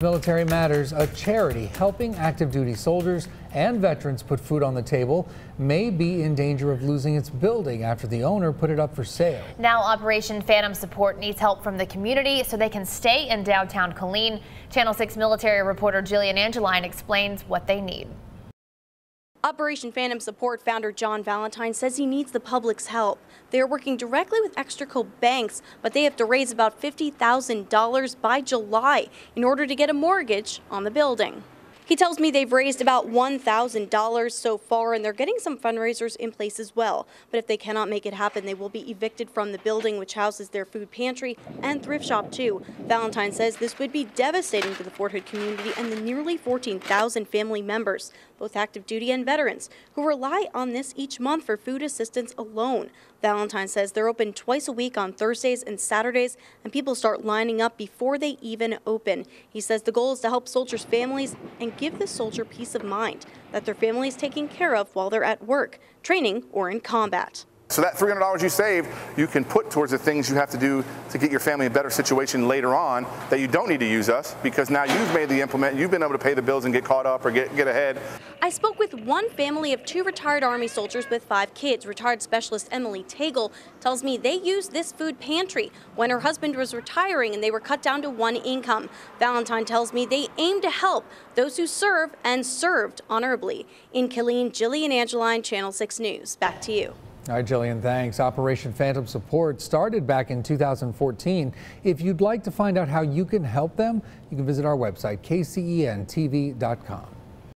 Military Matters, a charity helping active duty soldiers and veterans put food on the table, may be in danger of losing its building after the owner put it up for sale. Now Operation Phantom Support needs help from the community so they can stay in downtown Killeen. Channel 6 military reporter Jillian Angeline explains what they need. Operation Phantom Support founder John Valentine says he needs the public's help. They are working directly with Extraco banks, but they have to raise about $50,000 by July in order to get a mortgage on the building. He tells me they've raised about $1,000 so far and they're getting some fundraisers in place as well. But if they cannot make it happen, they will be evicted from the building, which houses their food pantry and thrift shop too. Valentine says this would be devastating for the Fort Hood community and the nearly 14,000 family members, both active duty and veterans, who rely on this each month for food assistance alone. Valentine says they're open twice a week on Thursdays and Saturdays, and people start lining up before they even open. He says the goal is to help soldiers' families and give the soldier peace of mind that their family is taken care of while they're at work, training, or in combat. So that $300 you save, you can put towards the things you have to do to get your family a better situation later on that you don't need to use us because now you've made the implement, you've been able to pay the bills and get caught up or get, get ahead. I spoke with one family of two retired Army soldiers with five kids. Retired specialist Emily Tagle tells me they used this food pantry when her husband was retiring and they were cut down to one income. Valentine tells me they aim to help those who serve and served honorably. In Killeen, Jillian Angeline, Channel 6 News. Back to you. All right, Jillian, thanks. Operation Phantom Support started back in 2014. If you'd like to find out how you can help them, you can visit our website, kcentv.com.